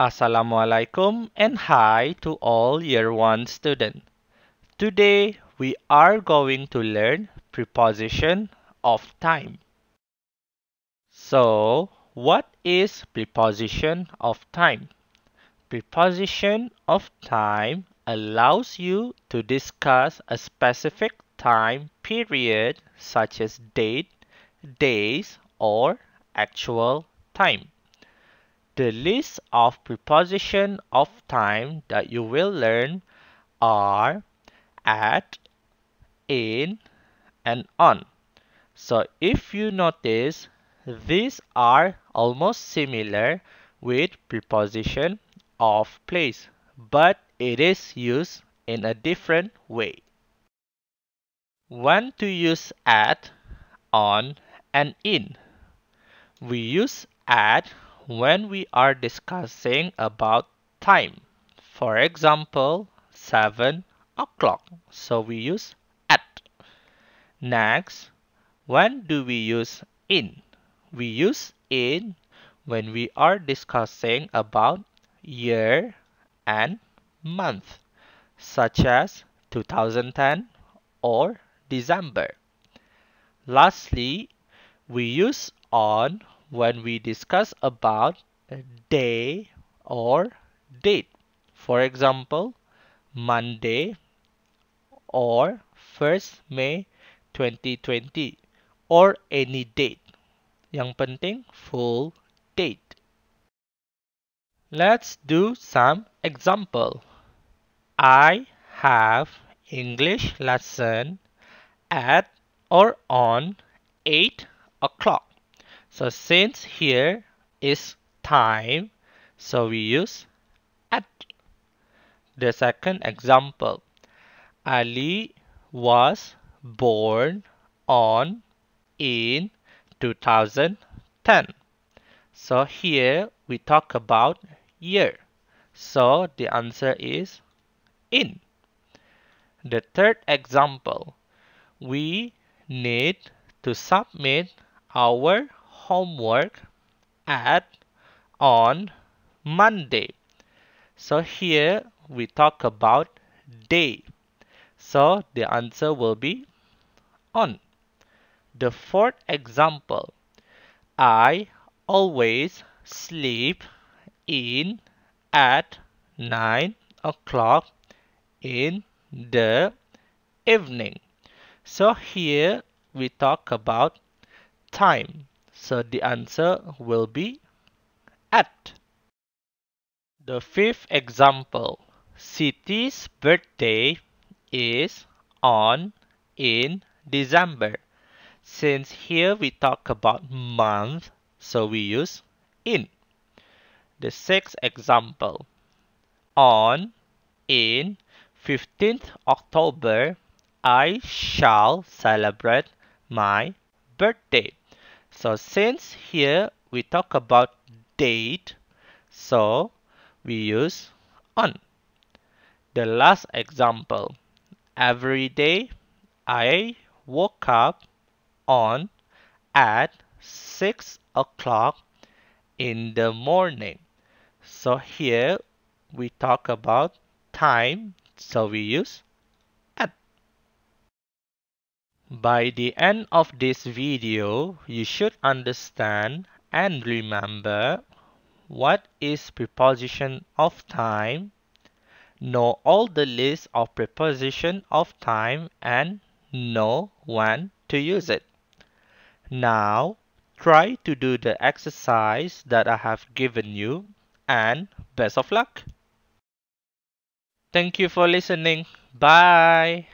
Assalamualaikum and hi to all year 1 students. Today we are going to learn preposition of time. So, what is preposition of time? Preposition of time allows you to discuss a specific time period such as date, days or actual time. The list of preposition of time that you will learn are at, in, and on. So if you notice, these are almost similar with preposition of place, but it is used in a different way. When to use at, on, and in? We use at when we are discussing about time. For example, 7 o'clock. So we use at. Next, when do we use in? We use in when we are discussing about year and month, such as 2010 or December. Lastly, we use on when we discuss about day or date. For example, Monday or 1st May 2020 or any date. Yang penting full date. Let's do some example. I have English lesson at or on 8 o'clock. So since here is time, so we use at. The second example, Ali was born on in 2010. So here we talk about year. So the answer is in. The third example, we need to submit our homework at on Monday. So here we talk about day. So the answer will be on. The fourth example, I always sleep in at 9 o'clock in the evening. So here we talk about time. So the answer will be at. The fifth example, Siti's birthday is on in December. Since here we talk about month, so we use in. The sixth example, on in 15th October, I shall celebrate my birthday. So since here we talk about date, so we use on. The last example, every day I woke up on at 6 o'clock in the morning. So here we talk about time, so we use By the end of this video, you should understand and remember what is preposition of time, know all the list of preposition of time and know when to use it. Now, try to do the exercise that I have given you and best of luck. Thank you for listening. Bye.